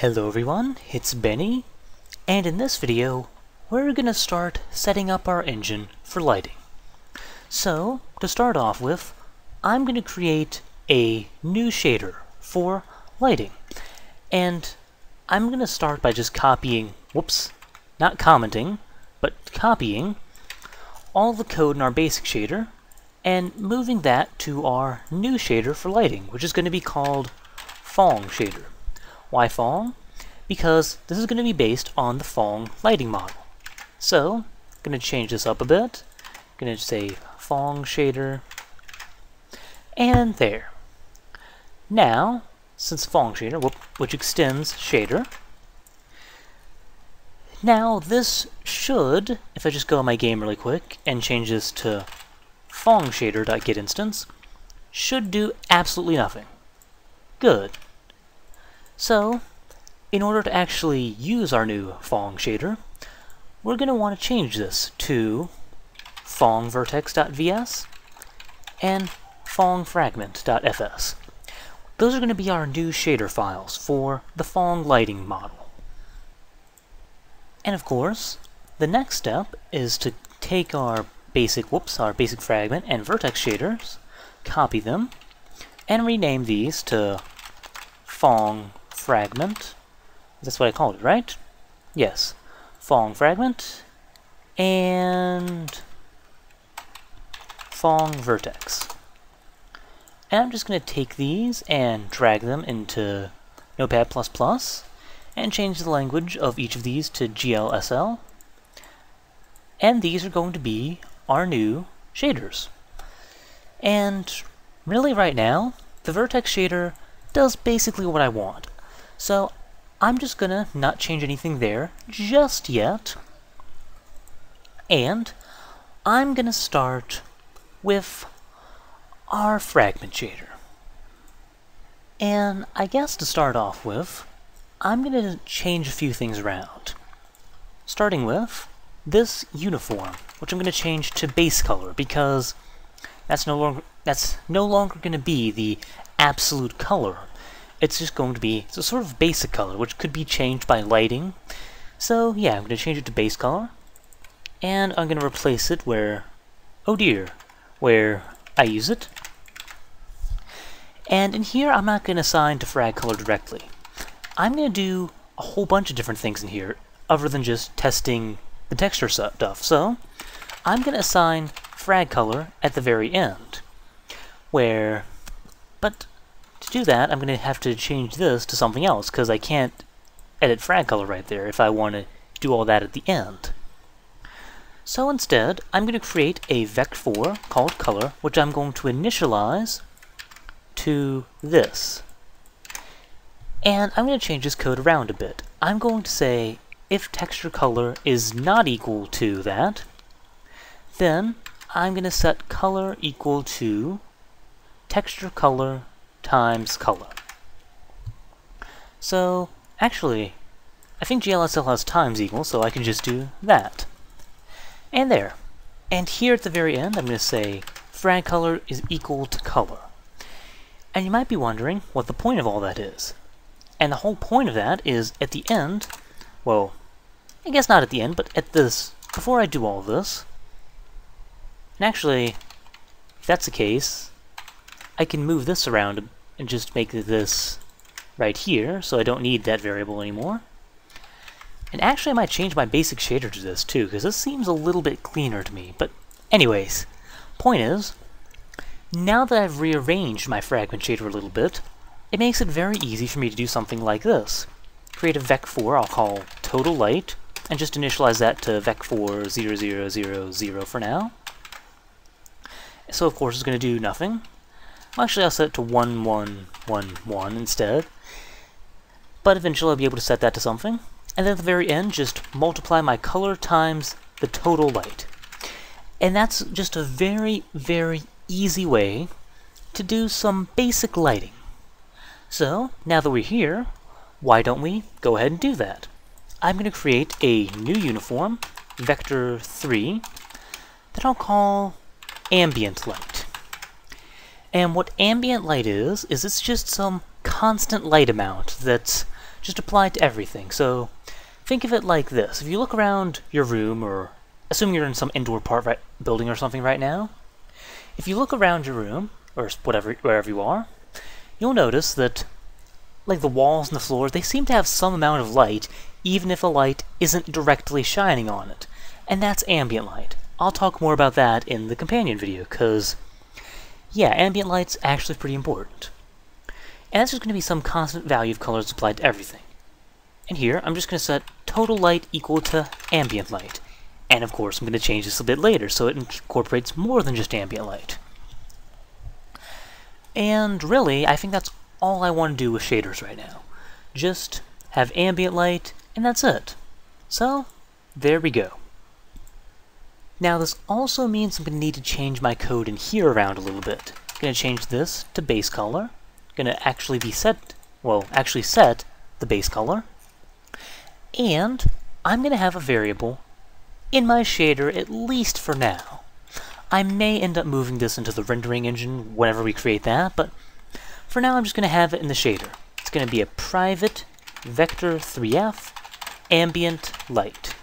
Hello everyone, it's Benny, and in this video, we're gonna start setting up our engine for lighting. So, to start off with, I'm gonna create a new shader for lighting. And I'm gonna start by just copying, whoops, not commenting, but copying all the code in our basic shader and moving that to our new shader for lighting, which is going to be called Phong shader. Why Phong? Because this is going to be based on the Phong lighting model. So, I'm going to change this up a bit. I'm going to say Phong shader, and there. Now, since Phong shader, whoop, which extends shader, now this should, if I just go in my game really quick and change this to PhongShader.getInstance, should do absolutely nothing. Good. So, in order to actually use our new Phong shader, we're going to want to change this to PhongVertex.vs and PhongFragment.fs. Those are going to be our new shader files for the Phong lighting model. And of course, the next step is to take our basic, whoops, our basic fragment and vertex shaders, copy them, and rename these to Phong fragment. That's what I called it, right? Yes. Phong fragment and Phong vertex. And I'm just going to take these and drag them into Notepad++ and change the language of each of these to GLSL. And these are going to be our new shaders. And really right now, the vertex shader does basically what I want. So I'm just gonna not change anything there just yet. And I'm gonna start with our fragment shader. And I guess to start off with, I'm to change a few things around. Starting with this uniform, which I'm to change to base color because that's no longer that's no longer to be the absolute color. It's just going to be a sort of basic color, which could be changed by lighting. So yeah, I'm going to change it to base color, and I'm going to replace it where, oh dear, where I use it. And in here, I'm not going to assign to frag color directly. I'm going to do a whole bunch of different things in here other than just testing the texture stuff. So I'm going to assign frag color at the very end, where, but to do that, I'm going to have to change this to something else, because I can't edit frag color right there if I want to do all that at the end. So instead, I'm going to create a vec4 called color, which I'm going to initialize to this. And I'm going to change this code around a bit. I'm going to say if texture color is not equal to that, then I'm going to set color equal to texture color times color. So, actually, I think GLSL has times equal, so I can just do that. And there. And here at the very end, I'm going to say frag color is equal to color. And you might be wondering what the point of all that is. And the whole point of that is at the end, well, I guess not at the end, but at this, before I do all this, and actually, if that's the case, I can move this around and just make this right here, so I don't need that variable anymore. And actually I might change my basic shader to this too, because this seems a little bit cleaner to me. But anyways, point is, now that I've rearranged my fragment shader a little bit, it makes it very easy for me to do something like this. Create a vec4 I'll call total light, and just initialize that to vec4 0000 for now. So of course it's going to do nothing. Well, actually I'll set it to 1111 instead. But eventually I'll be able to set that to something. And then at the very end, just multiply my color times the total light. And that's just a very, very easy way to do some basic lighting. So, now that we're here, why don't we go ahead and do that? I'm going to create a new uniform, vector 3, that I'll call ambient light. And what ambient light is, is it's just some constant light amount that's just applied to everything. So think of it like this. If you look around your room, or assuming you're in some indoor part right, building or something right now, if you look around your room, or whatever wherever you are, you'll notice that like the walls and the floors, they seem to have some amount of light, even if the light isn't directly shining on it. And that's ambient light. I'll talk more about that in the companion video, because, yeah, ambient light's actually pretty important. And that's just going to be some constant value of colors applied to everything. And here, I'm just going to set total light equal to ambient light. And of course, I'm going to change this a bit later, so it incorporates more than just ambient light. And really, I think that's all I want to do with shaders right now. Just have ambient light, and that's it. So, there we go. Now this also means I'm going to need to change my code in here around a little bit. I'm going to change this to base color. I'm going to actually be set, well, actually set the base color. And I'm going to have a variable in my shader, at least for now. I may end up moving this into the rendering engine whenever we create that, but for now I'm just going to have it in the shader. It's going to be a private vector 3f ambient light.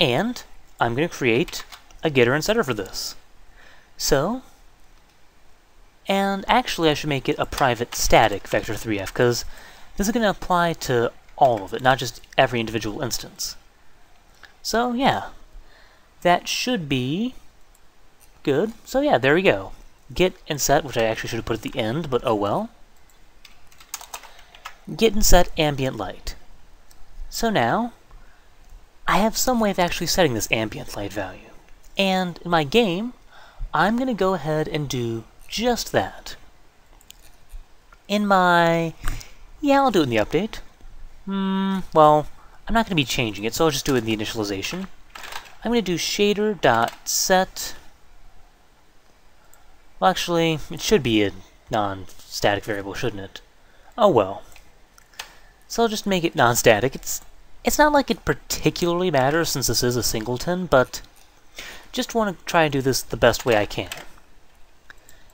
And I'm going to create a getter and setter for this. So, and actually I should make it a private static vector3f, because this is going to apply to all of it, not just every individual instance. So yeah, that should be good. So yeah, there we go. Get and set, which I actually should have put at the end, but oh well. Get and set ambient light. So now, I have some way of actually setting this ambient light value. And in my game, I'm going to go ahead and do just that. In my... Yeah, I'll do it in the update. Hmm, well, I'm not going to be changing it, so I'll just do it in the initialization. I'm going to do shader.set... Well, actually, it should be a non-static variable, shouldn't it? Oh well. So I'll just make it non-static. It's it's not like it particularly matters since this is a singleton, but just want to try and do this the best way I can.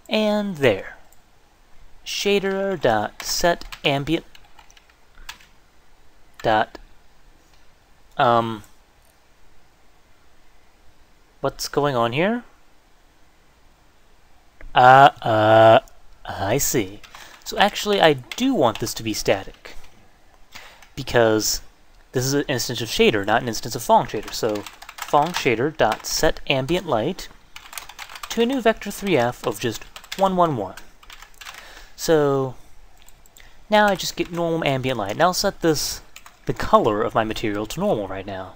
And there. Shader dot set ambient dot um what's going on here? Uh uh I see. So actually I do want this to be static because this is an instance of shader, not an instance of Phong shader. So Phong shader dot set ambient light to a new vector 3f of just 111. So now I just get normal ambient light. Now I'll set this the color of my material to normal right now.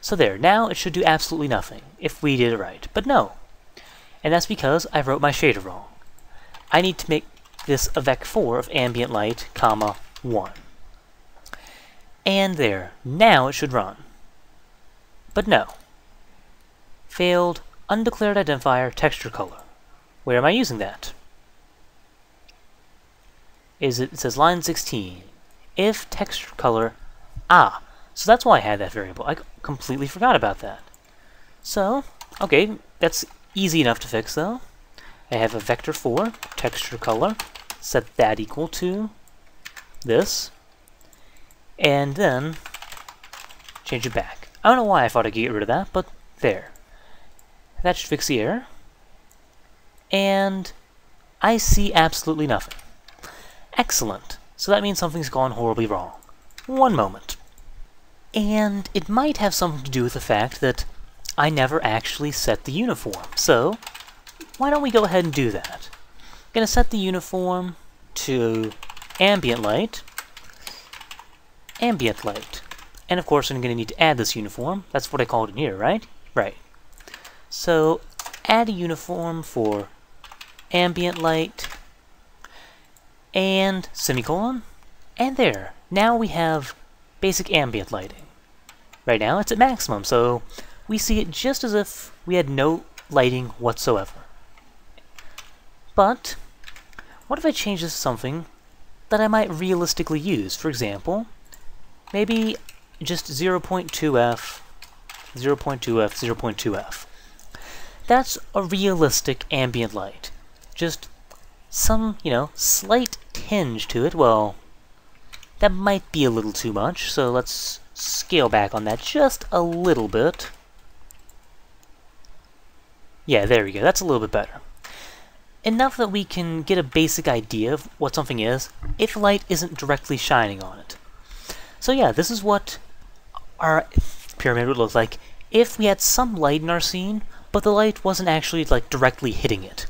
So there, now it should do absolutely nothing, if we did it right. But no. And that's because I wrote my shader wrong. I need to make this a vec4 of ambient light, comma, 1. And there. Now it should run. But no. Failed undeclared identifier texture color. Where am I using that? Is it, it says line 16. If texture color, ah, so that's why I had that variable. I completely forgot about that. So, okay, that's easy enough to fix though. I have a vector 4, texture color, set that equal to this, and then change it back. I don't know why I thought I'd get rid of that, but there. That should fix the error. And I see absolutely nothing. Excellent. So that means something's gone horribly wrong. One moment. And it might have something to do with the fact that I never actually set the uniform. So, why don't we go ahead and do that? I'm going to set the uniform to ambient light, ambient light. And of course I'm going to need to add this uniform. That's what I called in here, right? Right. So add a uniform for ambient light and semicolon. And there. Now we have basic ambient lighting. Right now it's at maximum, so we see it just as if we had no lighting whatsoever. But, what if I change this to something that I might realistically use? For example, maybe just 0.2f, 0.2f, 0.2f. That's a realistic ambient light. Just some, you know, slight tinge to it. Well, that might be a little too much, so let's scale back on that just a little bit. Yeah, there we go. That's a little bit better. Enough that we can get a basic idea of what something is if light isn't directly shining on it. So yeah, this is what our pyramid would look like if we had some light in our scene, but the light wasn't actually like directly hitting it.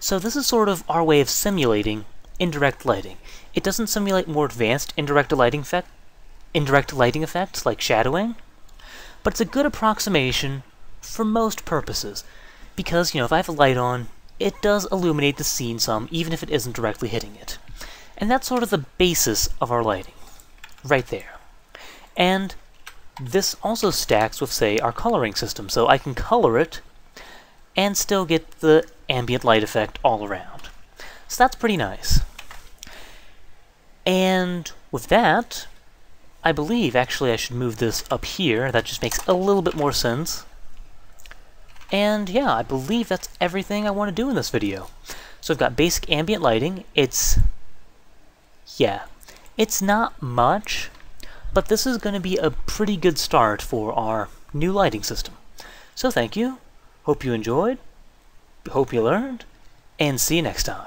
So this is sort of our way of simulating indirect lighting. It doesn't simulate more advanced indirect lighting effect, indirect lighting effects like shadowing, but it's a good approximation for most purposes. Because, you know, if I have a light on, it does illuminate the scene some, even if it isn't directly hitting it. And that's sort of the basis of our lighting. Right there. And this also stacks with, say, our coloring system, so I can color it and still get the ambient light effect all around. So that's pretty nice. And with that, I believe actually I should move this up here. That just makes a little bit more sense. And yeah, I believe that's everything I want to do in this video. So I've got basic ambient lighting. It's... yeah. It's not much, but this is going to be a pretty good start for our new lighting system. So thank you, hope you enjoyed, hope you learned, and see you next time.